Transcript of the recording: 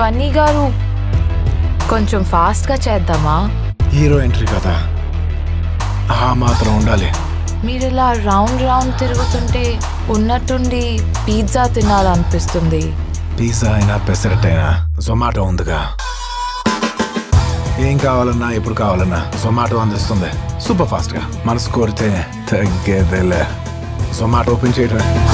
బన్నీ గారు కొంచెం ఫాస్ట్గా చేద్దామా? హీరో ఎంట్రీ కదా. ఆ మాత్రం ఉండాలి. మీరు ఇలా రౌండ్ రౌండ్ తిరుగుతుంటే ఉన్నట్టుండి పిజ్జా తినాలనిపిస్తుంది. పిజ్జా అయినా పెసరట్ అయినా జొమాటో ఉందిగా. ఏం కావాలన్నా ఎప్పుడు కావాలన్నా జొమాటో అందిస్తుంది. సూపర్ ఫాస్ట్గా. మనసు కోరితే తగ్గేదేలే. జొమాటో ఓపెన్ చేయటమే.